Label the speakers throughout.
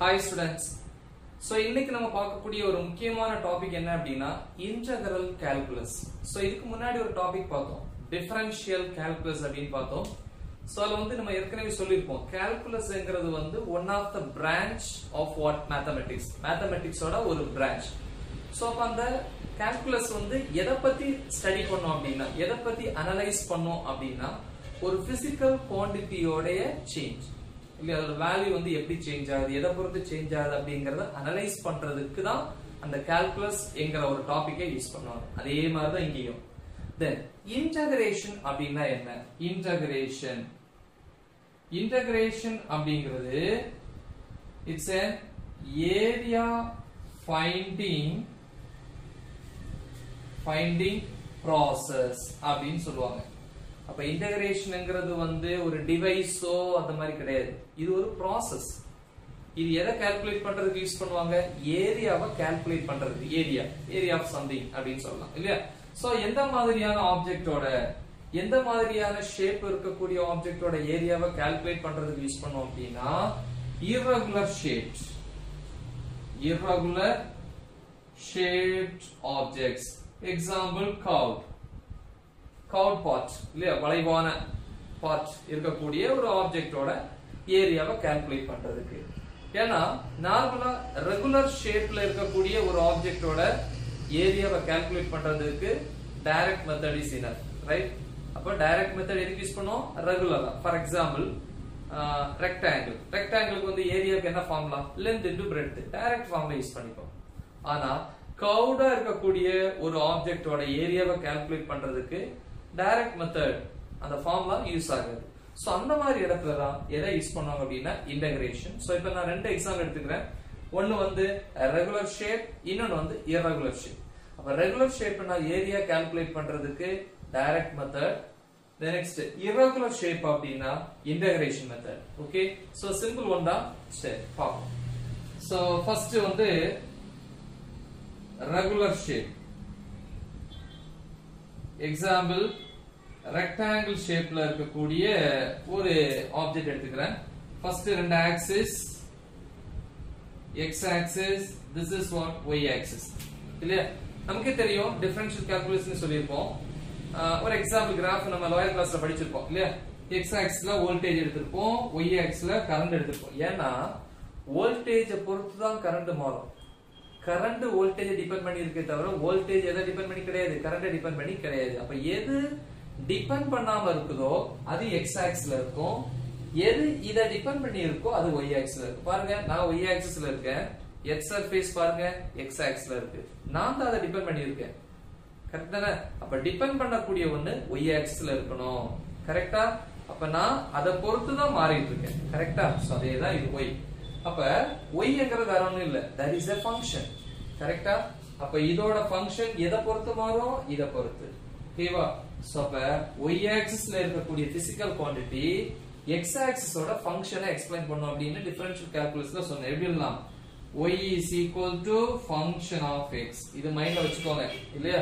Speaker 1: Hi students so இன்னைக்கு நம்ம பார்க்கக்கூடிய ஒரு முக்கியமான டாபிக் என்ன அப்படின்னா இன்டகரல் கால்குலஸ் ஸோ இதுக்கு முன்னாடி ஒரு டாபிக் பார்த்தோம். டிஃபரன்ஷியல் கால்குலஸ் அப்படின்னு பார்த்தோம். ஸோ அதில் வந்து நம்ம ஏற்கனவே சொல்லியிருப்போம். கால்குலஸ்ங்கிறது வந்து one of the branch of what mathematics மேத்தமெட்டிக்ஸோட ஒரு பிரான்ச் ஸோ அப்போ அந்த கால்குலஸ் வந்து எதை பத்தி ஸ்டடி பண்ணோம் அப்படின்னா எதை பத்தி அனலைஸ் பண்ணோம் அப்படின்னா ஒரு பிசிக்கல் குவான்டிட்டியோடைய சேஞ்ச் இல்லை அதோட வேல்யூ வந்து எப்படி சேஞ்ச் ஆகுது? எதை பொறுத்து சேஞ்ச் ஆகுது அப்படிங்கறத அனலைஸ் பண்றதுக்கு தான் அந்த கால்குலஸ் என்கிற ஒரு டாபிக்கை யூஸ் பண்ணுவாங்க. அதே மாதிரி தான் இங்கேயும். தென் இன்டகிரேஷன் அப்படின்னா என்ன? இன்டகிரேஷன் இன்டகிரேஷன் அப்படிங்கிறது it's an area finding finding process அப்படின்னு சொல்லுவாங்க. அப்ப இன்டகிரேஷன்ங்கிறது வந்து ஒரு டிவைஸோ அந்த மாதிரி கிடையாது. இது ஒரு ப்ராசஸ் இது எதை கால்குலேட் பண்றதுக்கு யூஸ் பண்ணுவாங்க? ஏரியாவை கால்குலேட் பண்றதுக்கு ஏரியா ஏரியா ஆஃப் சம்திங் அப்படின்னு சொல்லலாம். இல்லையா? சோ எந்த மாதிரியான ஆப்ஜெக்டோட எந்த மாதிரியான ஷேப் இருக்கக்கூடிய ஆப்ஜெக்டோட ஏரியாவை கால்குலேட் பண்றதுக்கு யூஸ் பண்ணோம் அப்படின்னா irregular shaped irregular shaped objects. Example curve. Curved part இல்லையா? வளைவான பார்ட் இருக்கக்கூடிய ஒரு ஆப்ஜெக்டோட ஏரியாவை கால்குலேட் பண்றதுக்கு. ஏன்னா நார்மலா ரெகுலர் ஷேப்ல இருக்கக்கூடிய ஒரு ஆப்ஜெக்டோட ஏரியாவை கால்குலேட் பண்றதுக்கு direct method is enough right அப்ப டைரக்ட் மெத்தட் எதுக்கு யூஸ் பண்ணுவோம் ரெகுலரா ஃபார் எக்ஸாம்பிள் ரெக்டாங்கிள் ரெக்டாங்கிளுக்கு வந்து ஏரியாவுக்கு என்ன formula length into breadth direct ஃபார்ம்ல யூஸ் பண்ணிப்போம். ஆனா கவுடா இருக்கக்கூடிய ஒரு ஆப்ஜெக்டோட ஏரியாவை கால்குலேட் பண்றதுக்கு டைரக்ட் மெத்தட் அந்த ஃபார்ம்லாம் யூஸ் ஆகுது. ஸோ அந்த மாதிரி இடத்துல தான் எதை யூஸ் பண்ணுவாங்க அப்படின்னா இன்டகிரேஷன் ஸோ இப்போ நான் ரெண்டு எக்ஸாம்பிள் எடுத்துக்கிறேன். ஒன்று வந்து ரெகுலர் ஷேப் இன்னொன்று வந்து இரெகுலர் ஷேப் அப்போ ரெகுலர் ஷேப் ஏரியா கால்குலேட் பண்ணுறதுக்கு direct method the next irregular shape அப்படின்னா integration method. Okay? So simple one தான். சரி பார்ப்போம். So first வந்து regular shape. எக்ஸாம்பிள் ரெக்டாங்கிள் ஷேப்ல இருக்கக்கூடிய ஒரு ஆப்ஜெக்ட் எடுத்துக்கிறேன். ஃபர்ஸ்ட் ரெண்டு axis X axis this is what Y axis இல்லையா? நமக்கே தெரியும் டிஃபரன்ஷியல் கால்குலேஷன் சொல்லியிருப்போம். ஒரு எக்ஸாம்பிள் கிராஃப் நம்ம லோயர் கிளாஸ்ல படிச்சிருப்போம் இல்லையா? எக்ஸ் ஆக்ஸ்ல வோல்டேஜ் எடுத்திருப்போம் ஒய் ஆக்ஸ்ல கரண்ட் எடுத்திருப்போம். ஏன்னா வோல்டேஜை பொறுத்து தான் கரண்ட் மாறும். கரண்ட் வோல்டேஜ் டிபெண்ட் பண்ணி இருக்கே தவிர வோல்டேஜ் எதை டிபெண்ட் பண்ணி கிடையாது. கரண்ட் டிபெண்ட் பண்ணி கிடையாது. அப்ப எது டிபெண்ட் பண்ணாம இருக்குதோ அது எக்ஸ் ஆக்ஸ்ல இருக்கும். எது இதை டிபெண்ட் பண்ணி இருக்கோ அது ஒய் ஆக்ஸ்ல இருக்கு பாருங்க நான் ஒய் ஆக்சிஸ்ல இருக்கேன். எக்ஸ் சர்ஃபேஸ் பாருங்க எக்ஸ் ஆக்ஸ்ல இருக்கு. நான் தான் அதை டிபெண்ட் பண்ணியிருக்கேன். கரெக்ட் தானே? அப்ப டிபெண்ட் பண்ணக்கூடிய ஒண்ணு ஒய் ஆக்சிஸ்ல இருக்கணும் கரெக்டா அப்ப நான் அதை பொறுத்து தான் மாறிட்டு இருக்கேன். கரெக்டா சோ அதே தான் இது ஒய் அப்ப ஒய்ங்கிறது வேற ஒண்ணும் இல்ல. தட் இஸ் எ ஃபங்க்ஷன் கரெக்டா அப்ப இதோட ஃபங்க்ஷன் எதை பொறுத்து மாறும்? இத பொறுத்து. ஓகேவா சோ அப்ப ஒய் ஆக்சிஸ்ல இருக்கக்கூடிய பிசிக்கல் குவாண்டிட்டி எக்ஸ் ஆக்சிஸோட ஃபங்க்ஷனை எக்ஸ்பிளைன் பண்ணும் அப்படின்னு டிஃபரன்ஷியல் கால்குலஸ்ல சொன்னேன். எப்படி எழுதலாம் y is equal to function of x. இது மைண்ட்ல வச்சுக்கோங்க. இல்லையா?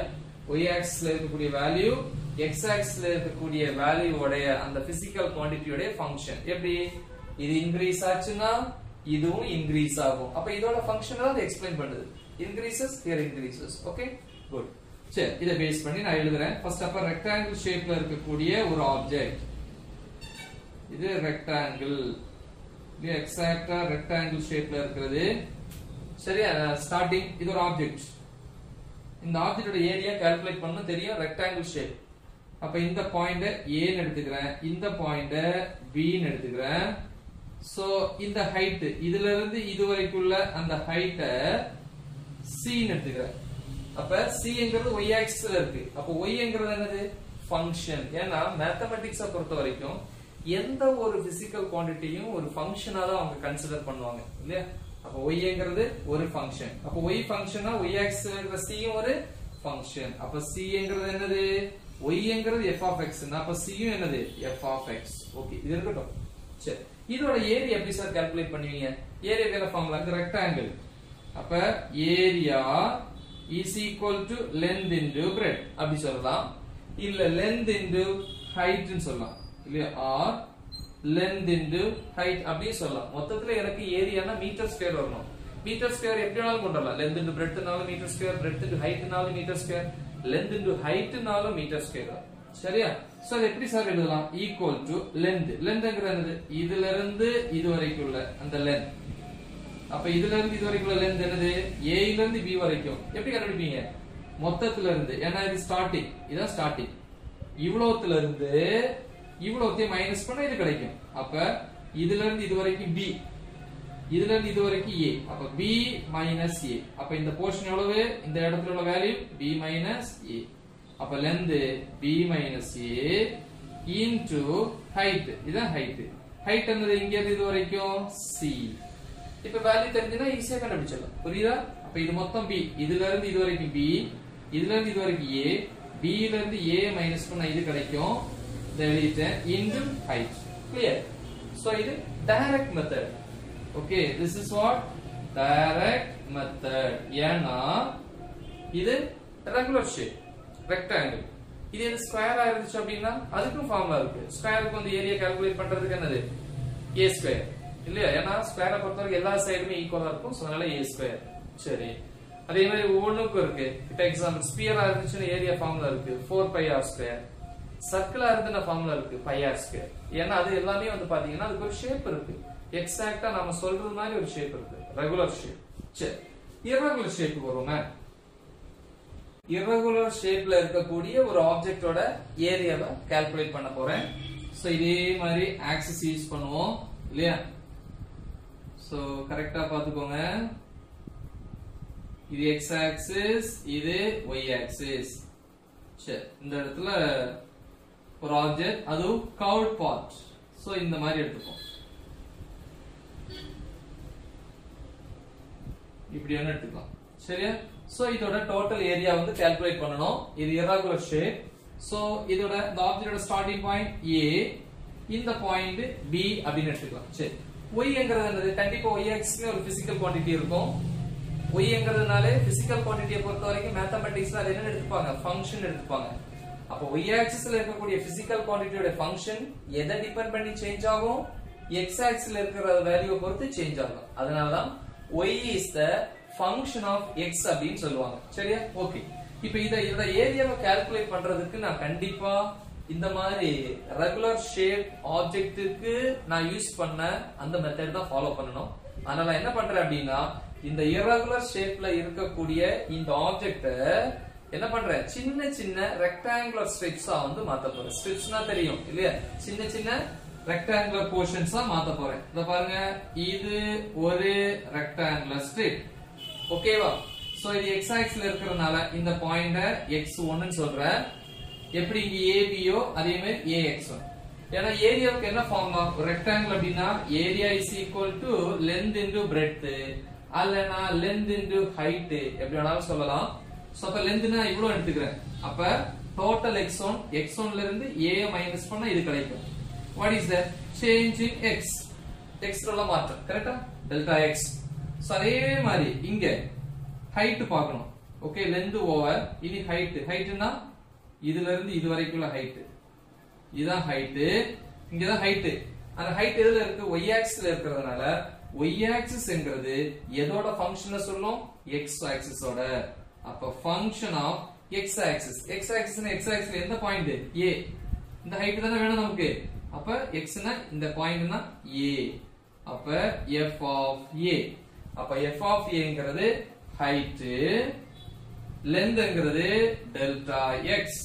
Speaker 1: Y ஆக்சிஸ்ல இருக்கக்கூடிய வேல்யூ x ஆக்சிஸ்ல இருக்கக்கூடிய வேல்யூ உடைய அந்த பிசிக்கல் குவாண்டிட்டியோட ஃபங்க்ஷன் எப்படி? இது இன்க்ரீஸ் ஆச்சுன்னா இதுவும் இன்க்ரீஸ் ஆகும். அப்ப இதோட ஃபங்க்ஷன் தான் எக்ஸ்பிளைன் பண்ணுது. Increases here increases okay good சரி இதை பேஸ் பண்ணி நான் எழுதுறேன். ஃபர்ஸ்ட் அப்ப ரெக்டாங்கிள் ஷேப்ல இருக்கக்கூடிய ஒரு ஆப்ஜெக்ட் இது ரெக்டாங்கிள் இது எக்ஸாக்டா ரெக்டாங்கிள் ஷேப்ல இருக்கிறது. சரியா ஸ்டார்டிங் இது ஒரு ஆப்ஜெக்ட் இந்த ஆப்ஜெக்டோட ஏரியா கால்குலேட் பண்ண தெரியும் ரெக்டாங்கிள் ஷேப் அப்ப இந்த பாயிண்ட ஏன்னு எடுத்துக்கிறேன். இந்த பாயிண்ட பின்னு எடுத்துக்கிறேன். சோ இந்த ஹைட் இதுல இருந்து இது வரைக்குள்ள அந்த ஹைட்ட சின்னு எடுத்துக்கிறேன். அப்ப சிங்கிறது ஒய் ஆக்சிஸ்ல இருக்கு. அப்ப ஒய்ங்கிறது என்னது? ஃபங்க்ஷன் ஏன்னா மேத்தமெட்டிக்ஸ பொறுத்த வரைக்கும் எந்த ஒரு பிசிக்கல் குவான்டிட்டியும் ஒரு ஃபங்க்ஷனா தான் அவங்க கன்சிடர் பண்ணுவாங்க. இல்லையா? அப்ப ஒய்ங்கிறது ஒரு ஃபங்க்ஷன் அப்ப ஒய் ஃபங்க்ஷனா ஒய் ஆக்சிஸ்ல சியும் ஒரு ஃபங்க்ஷன் அப்ப சிங்கிறது என்னது? ஒய்ங்கிறது எஃப் ஆஃப் எக்ஸ் அப்ப சியும் என்னது? எஃப் ஆஃப் எக்ஸ் ஓகே இது இருக்கட்டும். சரி. இதோட ஏரியா எப்படி சார் கால்குலேட் பண்ணுவீங்க? ஏரியா வேற ஃபார்முலா இந்த ரெக்டாங்கிள் அப்ப area is equal to length into breadth அப்படி சொல்லலாம். இல்ல லென்த் இன்டு ஹைட்னு சொல்லலாம். இல்லையா? ஆர் லென்த் இன்டு ஹைட் அப்படி சொல்லலாம். மொத்தத்துல எனக்கு ஏரியானா மீட்டர் ஸ்கொயர் வரணும். மீட்டர் ஸ்கொயர் எப்படி வேணாலும் கொண்டு வரலாம். லென்த் இன்டு பிரெட்னாலும் மீட்டர் ஸ்கொயர் பிரெட் இன்டு ஹைட்னாலும் மீட்டர் ஸ்கொயர் லென்த் இன்டு ஹைட்னாலும் மீட்டர் ஸ்கொயர் சரியா? சோ அது எப்படி சார் எழுதலாம்? ஈக்குவல் டு லென்த் லென்த்ங்கிறது இதுல இருந்து இது வரைக்கும் உள்ள அந்த லென்த் அப்ப இதுல இருந்து இது வரைக்கும் உள்ள லென்த் என்னது? ஏ ல இருந்து பி வரைக்கும். எப்படி கண்டுபிடிப்பீங்க? மொத்தத்துல இருந்து ஏன்னா இது ஸ்டார்டிங் இதான் ஸ்டார்டிங் இவ்வளவுத்துல இருந்து இவ்வளவுத்தையும் மைனஸ் பண்ண இது கிடைக்கும். அப்ப இதுல இருந்து இது வரைக்கும் பி இதுல இருந்து இது வரைக்கும் ஏ அப்ப பி மைனஸ் ஏ அப்ப இந்த போர்ஷன் எவ்வளவு? இந்த இடத்துல உள்ள வேல்யூ பி மைனஸ் ஏ அப்ப length minus A into height இதுதான் ஹைட் ஹைட் என்னது இங்க இருந்து இது வரைக்கும் சி இப்ப வேல்யூ தெரிஞ்சுனா ஈஸியா கண்டுபிடிச்சிடலாம். புரியுதா? அப்ப இது மொத்தம் பி இதுல இருந்து இது வரைக்கும் பி இதுல இருந்து இது வரைக்கும் ஏ பில இருந்து ஏ மைனஸ் பண்ண இது கிடைக்கும். இதை எழுதிட்டேன். இன்டு ஹைட் கிளியர் சோ இது direct method okay this is what direct method ஏன்னா இது ரெகுலர் ஷேப் ரெக்டாங்கிள் இது எது ஸ்கொயரா இருந்துச்சு அப்படின்னா அதுக்கும் ஃபார்முலா இருக்கு. ஸ்கொயருக்கு வந்து ஏரியா கால்குலேட் பண்றதுக்கு என்னது? ஏ ஸ்கொயர் இல்லையா? ஏன்னா ஸ்கொயரை பொறுத்தவரைக்கும் எல்லா சைடுமே ஈக்குவலா இருக்கும். ஸோ அதனால ஏ ஸ்கொயர் சரி. அதே மாதிரி ஒவ்வொன்றுக்கும் இருக்கு. இப்ப எக்ஸாம்பிள் ஸ்பியரா இருந்துச்சுன்னா ஏரியா ஃபார்முலா இருக்கு. ஃபோர் பை ஆர் ஸ்கொயர் சர்க்கிளா இருந்துன்னா ஃபார்முலா இருக்கு. பை ஆர் ஸ்கொயர் ஏன்னா அது எல்லாமே வந்து பாத்தீங்கன்னா அதுக்கு ஒரு ஷேப் இருக்கு. எக்ஸாக்டா நம்ம சொல்றது மாதிரி ஒரு ஷேப் இருக்கு. ரெகுலர் ஷேப் சரி. இரகுலர் ஷேப் வருவோமே. இரகுலர் ஷேப்ல இருக்கக்கூடிய ஒரு ஆப்ஜெக்டோட ஏரியாவை கால்குலேட் பண்ண போறேன். சோ இதே மாதிரி ஆக்சிஸ் யூஸ் பண்ணுவோம் இல்லையா? சோ கரெக்டா பாத்துக்கோங்க இது எக்ஸ் ஆக்சிஸ் இது ஒய் ஆக்சிஸ் சரி இந்த இடத்துல ஒரு ஆப்ஜெக்ட் அதுவும் கவுட் பார்ட் சோ இந்த மாதிரி எடுத்துப்போம். இப்படி வேணா எடுத்துக்கலாம். சரியா? ஸோ இதோட டோட்டல் ஏரியா வந்து கால்குலேட் பண்ணணும். இது irregular ஷேப் ஸோ இதோட இந்த ஆப்ஜெக்டோட ஸ்டார்டிங் பாயிண்ட் ஏ இந்த பாயிண்ட் பி அப்படின்னு எடுத்துக்கலாம். சரி. Yங்கிறது என்னது? கண்டிப்பா y ஆக்சிஸ்ல ஒரு பிசிக்கல் குவான்டிட்டி இருக்கும். Yங்கிறதுனாலே பிசிக்கல் குவான்டிட்டியை பொறுத்த வரைக்கும் மேத்தமெட்டிக்ஸ்ல அது என்ன எடுத்துப்பாங்க? ஃபங்க்ஷன் எடுத்துப்பாங்க. அப்போ ஒய் ஆக்சிஸ்ல இருக்கக்கூடிய பிசிக்கல் குவான்டிட்டியோட ஃபங்க்ஷன் எதை டிபெண்ட் பண்ணி சேஞ்ச் ஆகும்? எக்ஸ் ஆக்சிஸ்ல இருக்கிற வேல்யூவை பொறுத்து சேஞ்ச் ஆகும். அதனால தான் y is function function of x அப்படின்னு சொல்லுவாங்க. சரியா? ஓகே இப்போ இத இந்த ஏரியாவை கால்குலேட் பண்றதுக்கு நான் கண்டிப்பா இந்த மாதிரி ரெகுலர் ஷேப் ஆப்ஜெக்ட்டுக்கு நான் யூஸ் பண்ண அந்த மெத்தட் தான் ஃபாலோ பண்ணணும். அதனால என்ன பண்றேன் அப்படின்னா இந்த இரகுலர் ஷேப்ல இருக்கக்கூடிய இந்த ஆப்ஜெக்ட என்ன பண்றேன்? சின்ன சின்ன ரெக்டாங்குலர் ஸ்ட்ரிப்ஸா வந்து மாத்த போறேன். ஸ்ட்ரிப்ஸ்னா தெரியும் இல்லையா? சின்ன சின்ன ரெக்டாங்குலர் போர்ஷன்ஸா மாத்த போறேன். இத பாருங்க. இது ஒரு ரெக்டாங்குலர் ஸ்ட்ரிப் ஓகேவா சோ இது எக்ஸ் ஆக்ஸ்ல இருக்கிறதுனால இந்த பாயிண்ட எக்ஸ் ஒன்னு சொல்ற. எப்படி இங்க ஏபியோ அதே மாதிரி ஏஎக்ஸ் ஒன் ஏன்னா ஏரியாவுக்கு என்ன ஃபார்முலா ஒரு ரெக்டாங்கிள் அப்படின்னா area is equal to length into breadth அல்லனா length into height எப்படி வேணாலும் சொல்லலாம். சோ அப்ப லென்த்னா இவ்வளவு எடுத்துக்கிறேன். அப்ப டோட்டல் எக்ஸ் ஒன் எக்ஸ் ஒன்ல இருந்து ஏ மைனஸ் பண்ணா இது கிடைக்கும். What is the change in X X உள்ள மாற்றம் கரெக்டா டெல்டா எக்ஸ் ஸோ அதே மாதிரி இங்க ஹைட் பார்க்கணும். ஓகே லென்த் ஓவர் இனி ஹைட் ஹைட்னா இதுல இருந்து இது வரைக்கும் உள்ள ஹைட் இதுதான் ஹைட் இங்கதான் ஹைட்டு அந்த ஹைட் எதுல இருக்கு? ஒய் ஆக்சிஸ்ல இருக்கிறதுனால ஒய் ஆக்சிஸ்ங்கிறது எதோட ஃபங்க்ஷனை சொல்லும்? எக்ஸ் ஆக்சிஸோட அப்ப function of X axis X axis X ஆக்சிஸ்ல எந்த பாயிண்ட் ஏ இந்த ஹைட் தானே வேணும் நமக்கு. அப்ப எக்ஸ்னா இந்த பாயிண்ட்னா ஏ அப்ப எஃப் ஆஃப் ஏ அப்ப எஃப் ஆஃப் ஏங்கிறது ஹைட் லென்த்ங்கிறது டெல்டா எக்ஸ்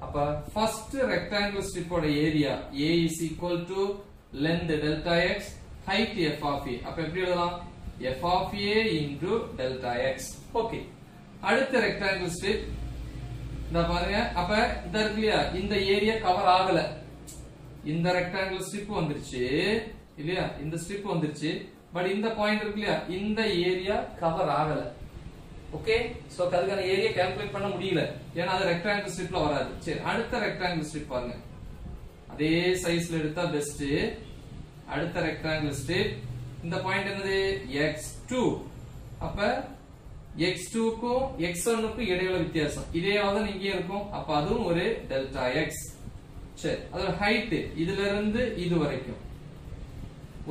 Speaker 1: அப்ப first rectangle ஸ்ட்ரிப்போட area A is equal to length delta X height F of A அப்ப எப்படி எழுதலாம்? F of A into delta X okay அடுத்த ரெக்டாங்கிள் ஸ்ட்ரிப் இந்த பாருங்க. அப்ப இந்த இருக்கு இல்லையா? இந்த ஏரியா கவர் ஆகல. இந்த ரெக்டாங்கிள் ஸ்ட்ரிப் வந்துருச்சு இல்லையா? இந்த ஸ்ட்ரிப் வந்துருச்சு. பட் இந்த பாயிண்ட் இருக்கு இல்லையா? இந்த ஏரியா கவர் ஆகல. ஓகே சோ அதுக்கான ஏரியா கால்குலேட் பண்ண முடியல. ஏன்னா அது ரெக்டாங்கிள் ஸ்ட்ரிப்ல வராது. சரி அடுத்த ரெக்டாங்கிள் ஸ்ட்ரிப் பாருங்க. அதே சைஸ்ல எடுத்தா பெஸ்ட் அடுத்த ரெக்டாங்கிள் ஸ்ட்ரிப் இந்த பாயிண்ட் என்னது? எக்ஸ் டூ அப்ப எக்ஸ் டூக்கும் எக்ஸ் ஒன்னுக்கும் இடையில வித்தியாசம். இதே தான் இங்கே இருக்கும். அப்ப அதுவும் ஒரு டெல்டா எக்ஸ் சரி அதோட ஹைட் இதுல இருந்து இது வரைக்கும்.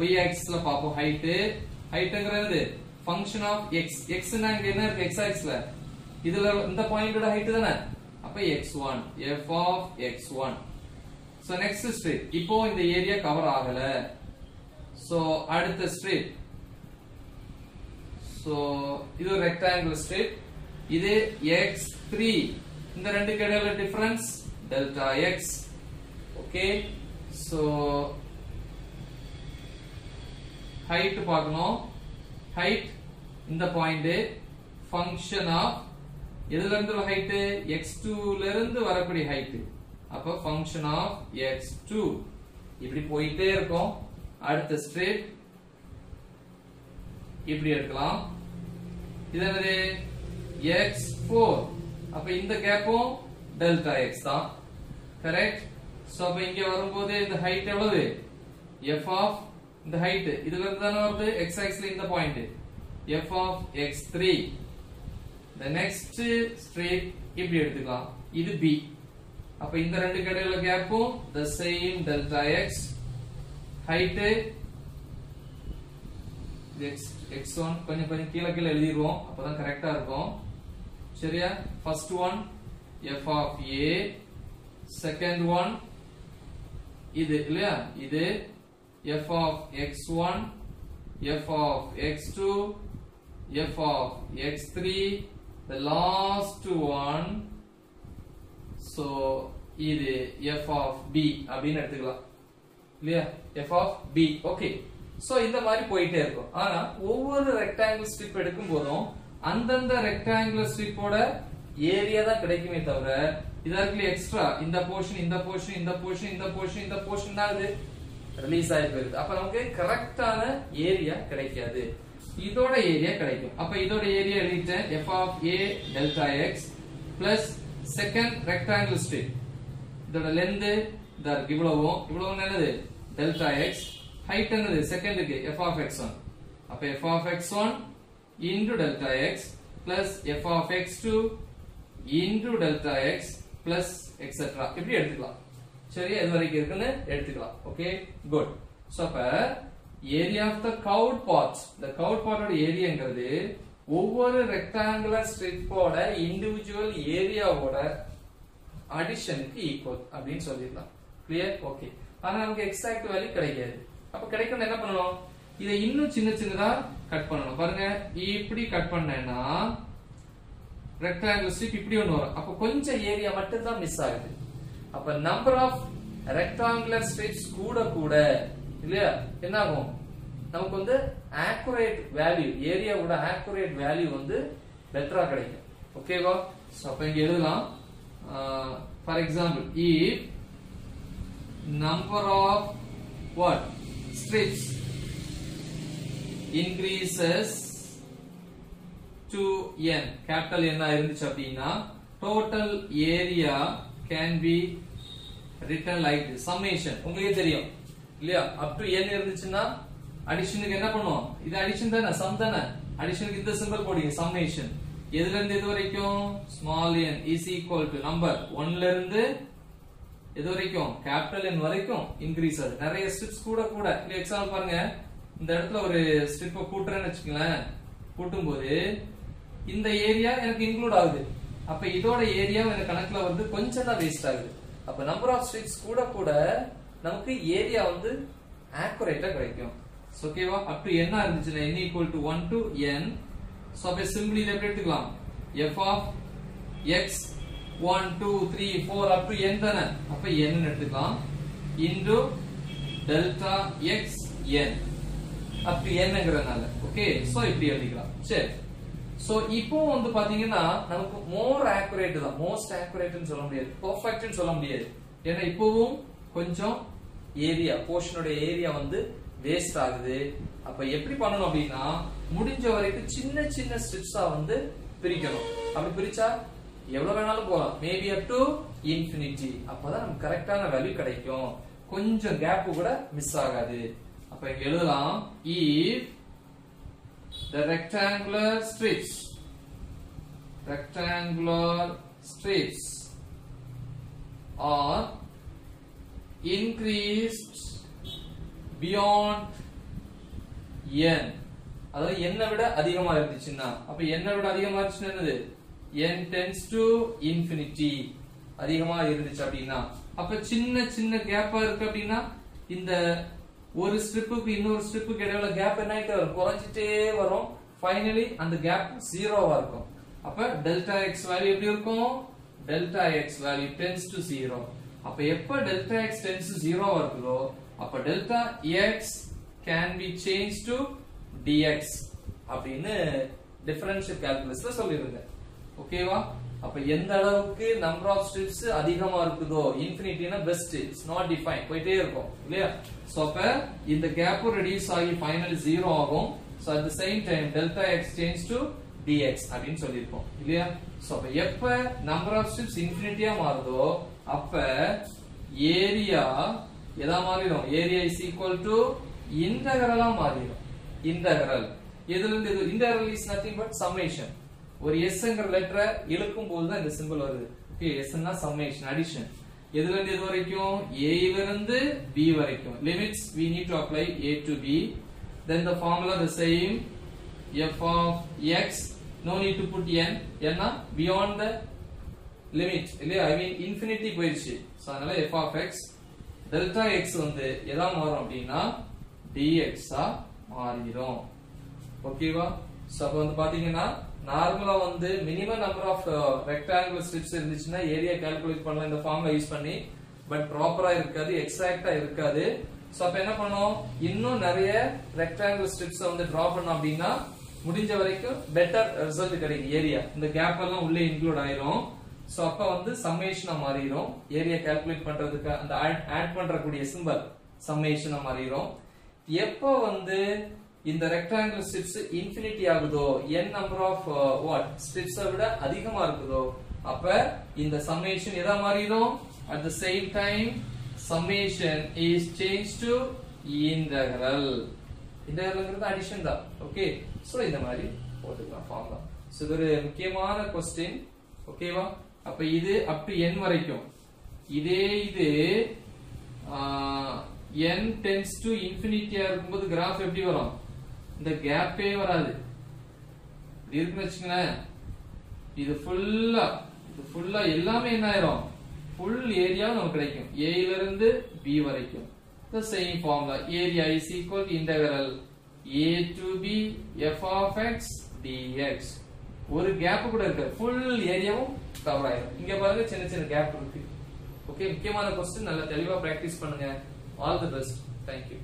Speaker 1: Y ஆக்சிஸ்ல பாப்போம் ஹைட் ஹைட்ங்கிறது ஃபங்க்ஷன் ஆஃப் x. x னா இங்க என்ன இருக்கு? x ஆக்சிஸ்ல இதுல இந்த பாயிண்டோட ஹைட் தானே? அப்ப x1 f of x1 so next strip இப்போ இந்த ஏரியா கவர் ஆகல. சோ அடுத்த ஸ்ட்ரிப் சோ இது ஒரு ரெக்டாங்கிள் ஸ்ட்ரிப் இது x3 இந்த ரெண்டுக்கு இடையில difference delta x. Okay so height பார்க்கணும். ஹைட் இந்த பாயிண்ட் ஃபங்க்ஷன் ஆஃப் எதுல இருந்து ஹைட் x2 ல இருந்து வரக்கூடிய ஹைட் அப்ப ஃபங்க்ஷன் ஆஃப் x2 இப்படி போயிட்டே இருக்கும். அடுத்த ஸ்ட்ரீட் இப்படி எடுக்கலாம். இது என்னது? X4 அப்ப இந்த கேப்பும் டெல்டா x தான். கரெக்ட் சோ அப்ப இங்க வரும்போது இந்த ஹைட் எவ்வளவு? F ஆஃப் இந்த ஹைட் இதுல இருந்து தானே வருது x ஆக்சிஸ்ல இந்த point f of x3 the next straight இப்படி எடுத்துக்கலாம். இது b. அப்ப இந்த ரெண்டு கடையில கேப்பும் the same delta x. X x x1 கொஞ்சம் கொஞ்சம் கீழ கீழ எழுதிடுவோம் அப்பதான் கரெக்டா இருக்கும். சரியா? First one f of a. Second one இது இல்லையா? இது f of x1 f of x2 f of x3 the last one. So இது f of b அப்படின்னு எடுத்துக்கலாம். இல்லையா? F of b. Okay so இந்த மாதிரி போயிட்டே இருக்கும். ஆனா ஒவ்வொரு ரெக்டாங்கிள் ஸ்ட்ரிப் எடுக்கும் போதும் அந்தந்த ரெக்டாங்குலர் ஸ்ட்ரிப்போட ஏரியா தான் கிடைக்குமே தவிர இதா இருக்குல்ல எக்ஸ்ட்ரா இந்த போர்ஷன் இந்த போர்ஷன் இந்த போர்ஷன் இந்த போர்ஷன் இந்த போர்ஷன் தான் இது. ரிலீஸ் ஆகி போயிருது அப்ப நமக்கு கரெக்டான ஏரியா கிடைக்காது. இதோட ஏரியா கிடைக்கும். அப்ப இதோட ஏரியா எழுதிட்டேன் F of A delta X plus second rectangle strip. இதோட லென்த் இதா இருக்கு. இவ்வளவும். இவ்வளவு என்னது? டெல்டா எக்ஸ் ஹைட் என்னது? செகண்டுக்கு எஃப் ஆஃப் எக்ஸ் ஒன் அப்ப f of x one into delta x plus f of x two into delta x plus etcetera இப்படி எடுத்துக்கலாம். சரியா இது வரைக்கும் இருக்குன்னு எடுத்துக்கலாம். ஓகே குட் சோ அப்ப area of the cout parts இந்த கவுட் பார்ட்டோட ஏரியாங்கிறது ஒவ்வொரு ரெக்டாங்குலர் ஸ்ட்ரிப்போட இண்டிவிஜுவல் ஏரியாவோட அடிஷனுக்கு ஈக்குவல் அப்படின்னு சொல்லிடலாம். கிளியர் ஓகே ஆனா நமக்கு எக்ஸாக்ட் வேல்யூ கிடைக்காது. அப்ப கிடைக்கணும் என்ன பண்ணணும்? இதை இன்னும் சின்ன சின்னதா கட் பண்ணணும். பாருங்க. இப்படி கட் பண்ணேன்னா ரெக்டாங்குலர் ஸ்ட்ரிப் இப்படி ஒன்று வரும். அப்ப கொஞ்சம் ஏரியா மட்டும் தான் மிஸ் ஆகுது. அப்ப நம்பர் ஆஃப் ரெக்டாங்குலர் ஸ்ட்ரிப்ஸ் கூட கூட இல்லையா? என்ன ஆகும் நமக்கு வந்து ஆக்குரேட் வேல்யூ ஏரியாவோட ஆக்குரேட் வேல்யூ வந்து பெட்டரா கிடைக்கும். ஓகேவா சோ அப்ப இங்க எழுதலாம். For example if number of what strips increases to n. Capital n இருந்துச்சு அப்படின்னா total area can be written like this. Summation. உங்களுக்கே தெரியும். இல்லையா? Up to n இருந்துச்சுன்னா அடிஷனுக்கு என்ன பண்ணுவோம்? இது அடிஷன் தானே? சம் தானே? அடிஷனுக்கு இந்த சிம்பிள் போடுங்க. சம்மேஷன் எதுல இருந்து இது வரைக்கும்? Small n is equal to number 1 ல இருந்து இது வரைக்கும்? கேபிட்டல் n வரைக்கும் இன்க்ரீஸ் ஆகுது. நிறைய ஸ்ட்ரிப்ஸ் கூட கூட. இல்ல எக்ஸாம்பிள் பாருங்க. இந்த இடத்துல ஒரு ஸ்ட்ரிப்பை கூட்டுறேன்னு வச்சுக்கங்களேன். கூட்டும்போது இந்த ஏரியா எனக்கு இன்க்ளூட் ஆகுது. அப்ப இதோட ஏரியா எனக்கு கணக்குல வந்து கொஞ்சம் தான் வேஸ்ட் ஆகுது. அப்ப நம்பர் ஆஃப் ஸ்ட்ரீட்ஸ் கூட கூட நமக்கு ஏரியா வந்து ஆக்குரேட்டா கிடைக்கும். ஓகேவா அப் டு என்ன இருந்துச்சுன்னா n equal to one to N so அப்போ சிம்பிளி இதை எப்படி எடுத்துக்கலாம். F of X one two three four up to N தானே? அப்ப என் எடுத்துக்கலாம். Into delta X N up to என்னங்கிறதுனால okay so இப்படி எழுதிக்கலாம். சரி. சோ இப்போ வந்து பாத்தீங்கன்னா நமக்கு மோர் ஆக்குரேட் தான். மோஸ்ட் ஆக்குரேட்னு சொல்ல முடியாது. பெர்ஃபெக்ட்னு சொல்ல முடியாது. ஏன்னா இப்பவும் கொஞ்சம் ஏரியா போர்ஷனோட ஏரியா வந்து வேஸ்ட் ஆகுது. அப்ப எப்படி பண்ணணும் அப்படின்னா முடிஞ்ச வரைக்கும் சின்ன சின்ன ஸ்டெப்ஸா வந்து பிரிக்கணும். அப்படி பிரிச்சா எவ்வளவு வேணாலும் போகலாம். மேபி அப் டு இன்ஃபினிட்டி அப்பதான் நமக்கு கரெக்டான வேல்யூ கிடைக்கும். கொஞ்சம் கேப் கூட மிஸ் ஆகாது. அப்ப எழுதலாம் if the rectangular strips. Rectangular strips are increased beyond n. அதாவது n விட அதிகமா இருந்துச்சுன்னா அப்ப n விட அதிகமா இருந்துச்சுன்னா என்னது? n tends to infinity. அதிகமா இருந்துச்சு அப்படின்னா அப்ப சின்ன சின்ன கேப்பா இருக்கு அப்படின்னா இந்த ஒரு ஸ்ட்ரிப்புக்கு இன்னொரு ஸ்ட்ரிப்புக்கு இடையில கேப் என்ன ஆயிட்டே வரும்? குறைஞ்சிட்டே வரும். ஃபைனலி அந்த கேப் ஜீரோவா இருக்கும். அப்ப டெல்டா எக்ஸ் வேல்யூ எப்படி இருக்கும்? Delta X value tends to zero அப்ப எப்ப டெல்டா எக்ஸ் டென்ஸ் டு ஜீரோவா இருக்குதோ அப்ப delta X can be change to DX அப்படின்னு டிஃபரன்ஷியல் கால்குலஸ்ல சொல்லிருங்க ஓகேவா அப்ப எந்த அளவுக்கு நம்பர் ஆஃப் ஸ்ட்ரிப்ஸ் அதிகமா இருக்குதோ இன்ஃபினிட்டினா பெஸ்ட் இட்ஸ் நாட் டிஃபைன் போயிட்டே இருக்கும் இல்லையா? சோ அப்ப இந்த கேப்பும் ரெடியூஸ் ஆகி ஃபைனல் ஜீரோ ஆகும். So at the same time delta x change to dx அப்படின்னு சொல்லியிருக்கோம் இல்லையா? சோ அப்ப எப்ப நம்பர் ஆஃப் ஸ்ட்ரிப்ஸ் இன்ஃபினிட்டியா மாறுதோ அப்ப ஏரியா எதா மாறிடும்? ஏரியா இஸ் ஈக்குவல் டு இன்டகரலா மாறிடும். இன்டகரல் எதுல இருந்து integral is nothing but summation ஒரு எஸ்ங்கிற லெட்டரை இழுக்கும் போது தான் இந்த சிம்பிள் வருது. ஓகே எஸ்னா சம்மேஷன் அடிஷன் எதுல இருந்து எது வரைக்கும்? ஏல இருந்து பி வரைக்கும். Limits we need to apply a to b. Then the formula the same. F of x no need to put n. ஏன்னா beyond the limit இல்லையா? ஐ மீன் இன்ஃபினிட்டி போயிடுச்சு ஸோ அதனால f of x delta x வந்து எதா மாறும் அப்படின்னா dx ஆ மாறிடும். ஓகேவா ஸோ அப்போ வந்து பாத்தீங்கன்னா நார்மலா வந்து minimum number of rectangular strips இருந்துச்சுன்னா ஏரியா கால்குலேட் பண்ணலாம். இந்த ஃபார்ம்ல யூஸ் பண்ணி பட் ப்ராப்பரா இருக்காது எக்ஸாக்டா இருக்காது. சோ அப்ப என்ன பண்ணோம் இன்னும் நிறைய ரெக்டாங்குலர் ஸ்ட்ரிப்ஸ் வந்து டிரா பண்ணோம் அப்படின்னா முடிஞ்ச வரைக்கும் பெட்டர் ரிசல்ட் கிடைக்கும். ஏரியா இந்த கேப் எல்லாம் உள்ளே இன்க்ளூட் ஆயிரும். சோ அப்ப வந்து சம்மேஷனா மாறிடும் ஏரியா கால்குலேட் பண்றதுக்கு அந்த ஆட் பண்றக்கூடிய சிம்பல் சம்மேஷனா மாறிடும் எப்போ வந்து இந்த ரெக்டாங்கிள் ஸ்ட்ரிப்ஸ் இன்ஃபினிட்டி ஆகுதோ? என் நம்பர் ஆஃப் வாட் ஸ்ட்ரிப்ஸை விட அதிகமா இருக்குதோ? அப்ப இந்த சம்மேஷன் எதா மாறிடும்? At the same time summation is change to integral இன்டகரல்ங்கிறது addition தான். ஓகே சோ இந்த மாதிரி போட்டுக்கலாம் ஃபார்முலா சோ இது ஒரு முக்கியமான கொஸ்டின் ஓகேவா அப்ப இது அப் டு என் வரைக்கும். இதே இது என் டென்ஸ் டு இன்ஃபினிட்டியா இருக்கும்போது கிராஃப் எப்படி வரும்? இந்த கேப்பே வராது. இப்படி இருக்குன்னு வச்சுங்களேன் இது ஃபுல்லா இது ஃபுல்லா எல்லாமே என்ன ஆயிரும்? ஃபுல் ஏரியா நமக்கு கிடைக்கும். ஏல இருந்து பி வரைக்கும். The same formula. Area is equal to integral. A to b f of x dx. ஒரு கேப் கூட இருக்கு ஃபுல் ஏரியாவும் கவர் ஆயிரும். இங்க பாருங்க சின்ன சின்ன கேப் இருக்கு. ஓகே முக்கியமான கொஸ்டின் நல்லா தெளிவா பிராக்டிஸ் பண்ணுங்க. All the best thank you